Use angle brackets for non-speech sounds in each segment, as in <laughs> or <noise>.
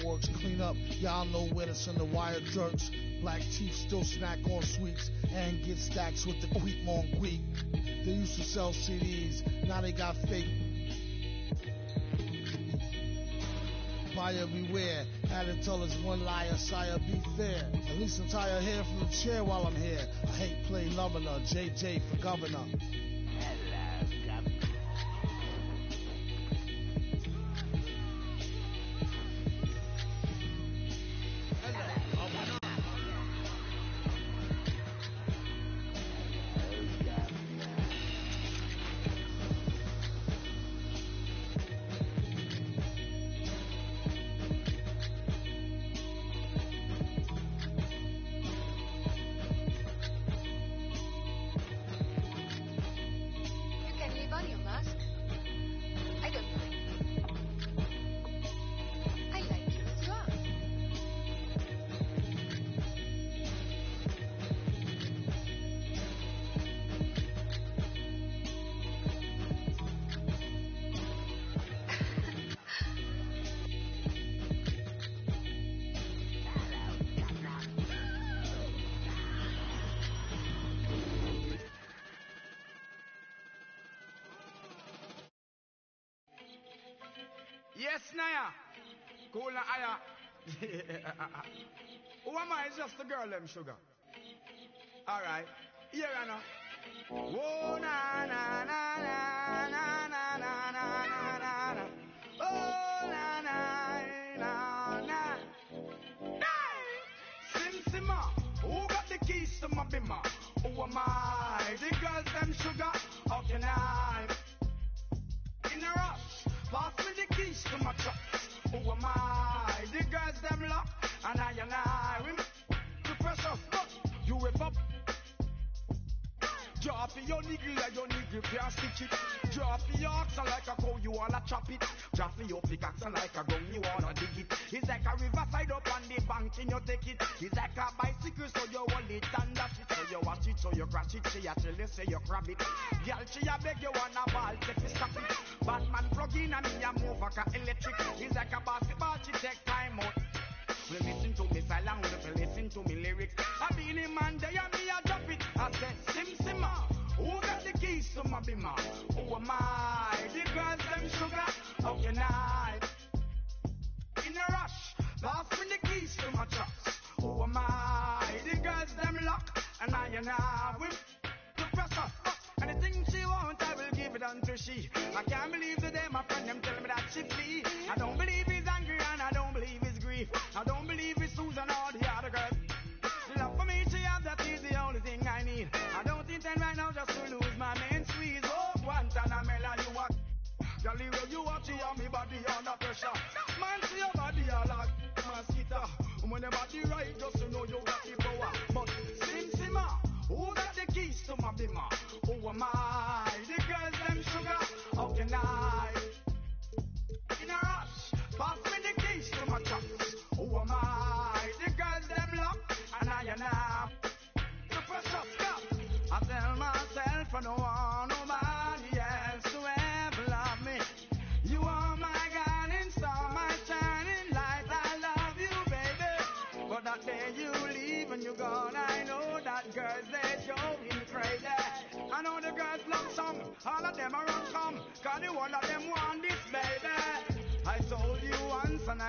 fireworks clean up. Y'all know where to send the wire jerks. Black teeth still snack on sweets and get stacks with the quick on quick. They used to sell CDs, now they got fake. Buyer beware, had tell us one liar, sire be fair. At least I'm tired hair from the chair while I'm here. I hate play loving her, JJ for governor. Yes, Naya. Cool Naya. aya. <laughs> Who am I? It's just the girl, them sugar. Alright. Here I know. Whoa, na na na na na na na na. To my truck. Your niggle like your niggle can't stitch it. Drop your oxen like a cow, you wanna chop it. Drop your pickaxe like a gun, you wanna dig it. It's like a riverside up on the bank and you take it. It's like a bicycle, so you hold it and dash it. So you watch it, so you crash it. She a tell you, say you grab it. Girl, she a beg you wanna ball, take it, stop it. Batman plug in and me a move like a electric. It's like a basketball, she take time out. We listen to me silent, we listen to me lyrics. I be the man there and the keys to my? Who am I? The girls them sugar, how can I? In a rush, pass me the keys to my trucks. Who am I? The girls them lock, and I and I with the pressure. Anything she want, I will give it unto she. I can't believe the day my friend them tell me that she flee. I don't believe he's angry and I don't believe he's grief. I don't believe it's Susan or under pressure. Man, see your body all like mosquito. When your body right, just to know you got the power. But Sim Simma, who got the keys to my bimmer? Who am I?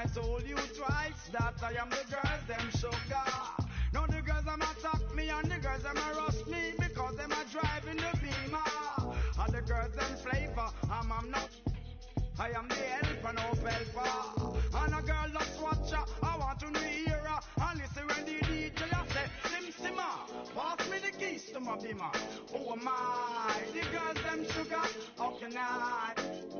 I told you twice that I am the girls them sugar. Now the girls them attack me and the girls them rush me because them are driving the beamer. And the girls them flavor, I'm, I'm not. I am the helper, no helper. And a girl just watch her, I want to hear her. And listen when the DJ a say, Sim Simma, pass me the keys to my bimmer. Who oh am I? The girls them sugar, how can I?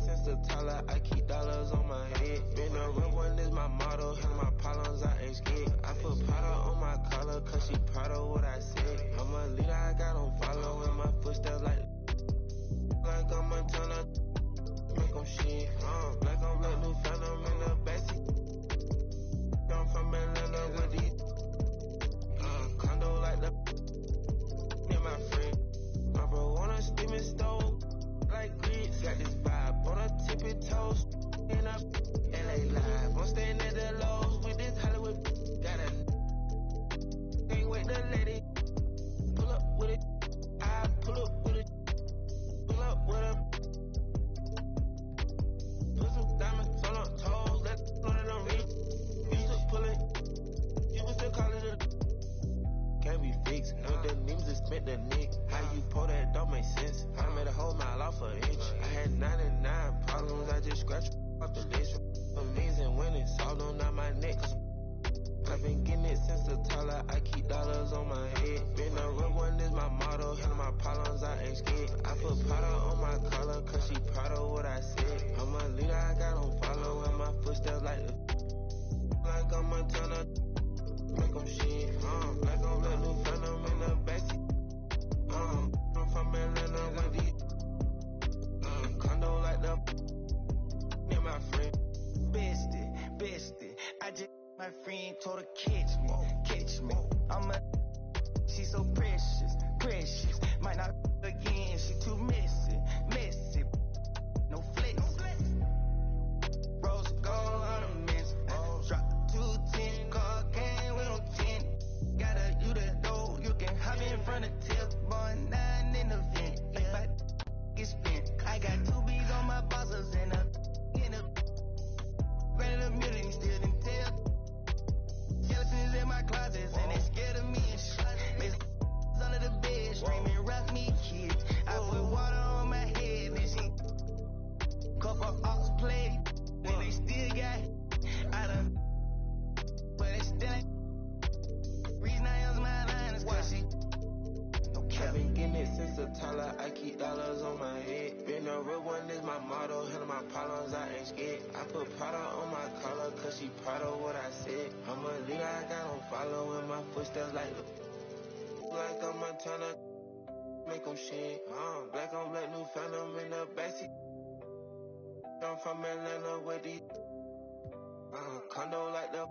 since the Tyler, I keep dollars on my head. Been a real one is my motto, and my problems I ain't scared. I put powder on my collar, cause she proud of what I said. I'm a leader, I got on follow, and my footsteps like, like I'm a Montana, make them shit, uh, like de mí. told a kid. put Prada on my collar, cause she proud of what I said. I'm a leader, I got on following my footsteps like, <laughs> like I'm a Montana. <laughs> Make them shit, uh, black on black, new phantom in the backseat. I'm from Atlanta with these, uh, condo like the,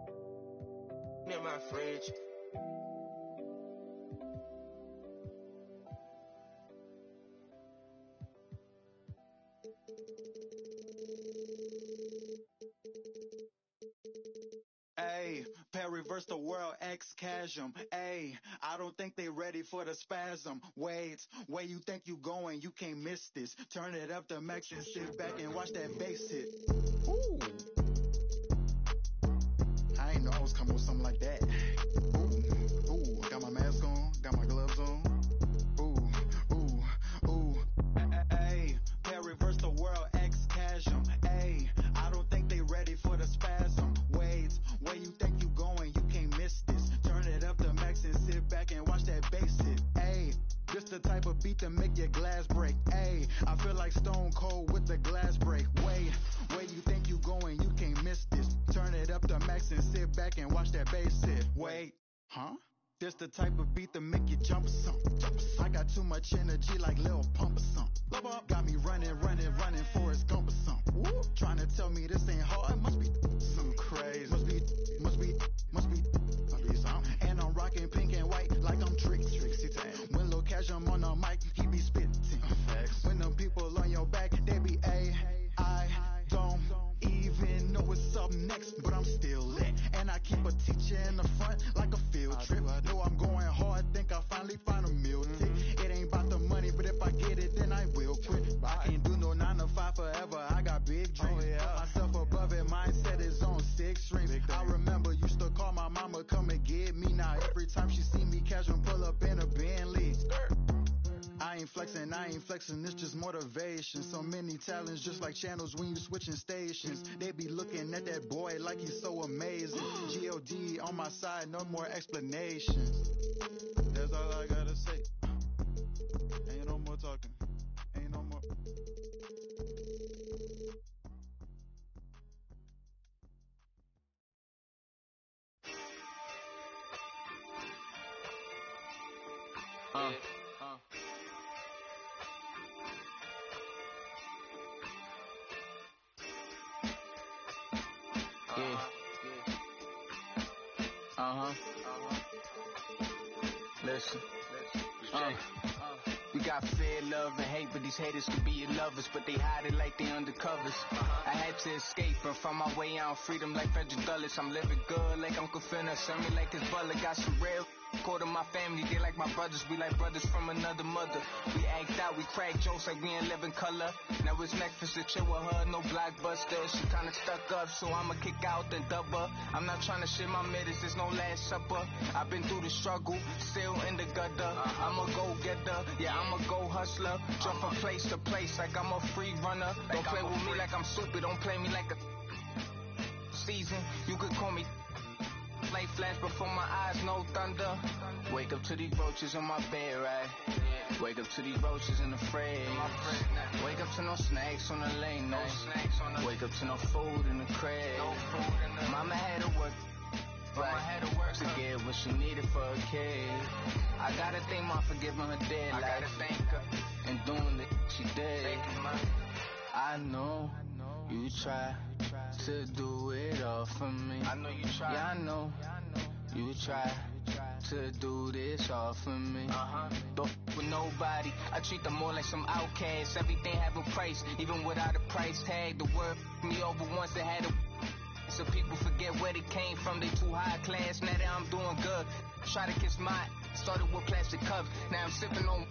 <laughs> in my fridge. Ay, Perry reverse the world, ex chasm. Ay, I don't think they ready for the spasm. Wait, where you think you going? You can't miss this. Turn it up to max and sit back and watch that bass hit. Ooh. I ain't know I was coming with something like that. a beat to make your glass break. Ayy, I feel like Stone Cold with the glass break. Wait, where you think you going? You can't miss this. Turn it up to max and sit back and watch that bass hit. Wait, huh? This the type of beat that make you jump some. I got too much energy like Lil Pump or something. flexing, it's just motivation. So many talents, just like channels when you switching stations. They be looking at that boy like he's so amazing. GOD on my side, no more explanations. That's all I gotta say. Ain't no more talking. Ain't no more. Yeah. Uh huh. Listen. Uh. We got fear, love, and hate, but these haters could be your lovers, but they hide it like they undercovers. I had to escape and find my way out, freedom like Frederick Douglass. I'm living good like Uncle Finna, send me like his butler, got some real. Quarter my family, they like my brothers, we like brothers from another mother. We act out, we crack jokes like we in living color. Now it's Netflix to chill with her, no blockbuster. She kinda stuck up, so I'ma kick out then double. I'm not trying to shit my mitters, there's no last supper. I've been through the struggle, still in the gutter. I'm a go getter, yeah, I'm a go hustler. Jump from place to place like I'm a free runner. Don't play with me like I'm stupid, don't play me like a season. You could call me Light flash before my eyes, no thunder. Wake up to these roaches on my bed, right? Wake up to these roaches in the fridge. Wake up to no snacks on the late night. Wake up to no food in the crib. Mama had to work. Right, to get what she needed for a kid. I gotta thank mom for giving her dead life. I gotta thank her. And doing the she did. I know you try to do it all for me. I know you try. Yeah, I know you try to do this all for me. Uh-huh. Don't with nobody. I treat them more like some outcasts. Everything have a price, even without a price tag. The word f- me over once it had a so people forget where they came from. They too high class. Now that I'm doing good, try to kiss my. Started with plastic cups. Now I'm sipping on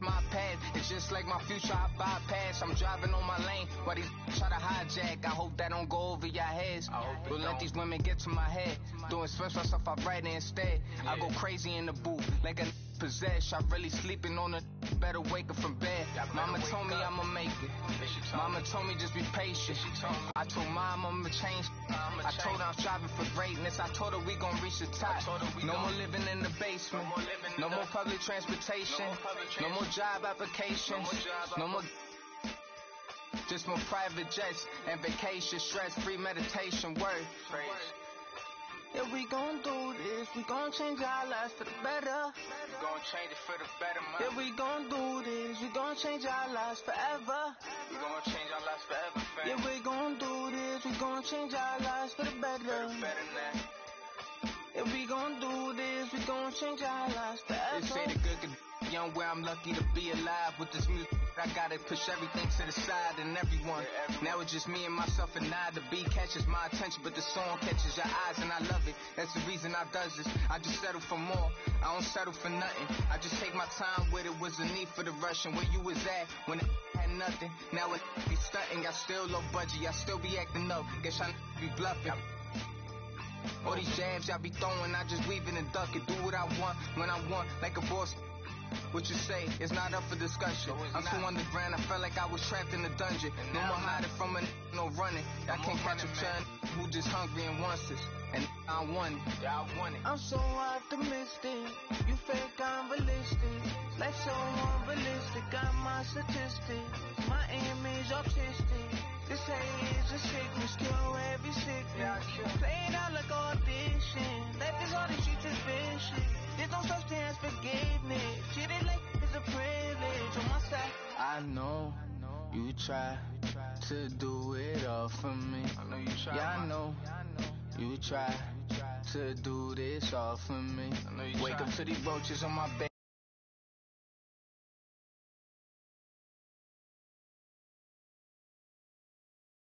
my path. It's just like my future, I bypass. I'm driving on my lane while these try to hijack. I hope that don't go over your heads. Don't let these women get to my head. Doing spins myself, I write it instead. I go crazy in the booth like a possessed. I really sleeping on a better wake up from bed. Mama told me I'ma make it. Mama told me just be patient. I told mom I'ma change. I told her I'm striving for greatness. I told her we gon' reach the top. No more living in the basement. No more public transportation. No more job applications. No more. Just more private jets and vacation, stress-free meditation, work. Yeah, we gon' do this. We gon' change our lives for the better. We gon' change it for the better, man. Yeah, we gon' do this. We gon' change our lives forever. We gon' change our lives forever, fam. Yeah, we gon' do this. We gon' change our lives for the better. For the better, man. Yeah, we gon' do this. We gon' change our lives forever. They say the good young where I'm lucky to be alive with this music. I gotta push everything to the side and everyone. Now it's just me and myself and I. The beat catches my attention, but the song catches your eyes and I love it. That's the reason I does this. I just settle for more. I don't settle for nothing. I just take my time with it. Was a need for the rushing. Where you was at when it had nothing. Now it be stunting. I still low budget. I still be acting up. Guess I be bluffing. All these jabs I be throwing, I just weave it and duck it. Do what I want when I want, like a boss. What you say is not up for discussion. I'm so underground, I felt like I was trapped in a dungeon. No more hiding from a n- no running. I can't catch a turn who just hungry and wants this. And I want it. Yeah, I want it. I'm so optimistic. You fake, I'm realistic. Life so unrealistic. Got my statistics. My image autistic. This hate is a sickness. Kill every sickness. Play it out like audition. Try to do it all for me. I know you try. Yeah, I know you try to do this all for me. Wake up to these roaches on my bed.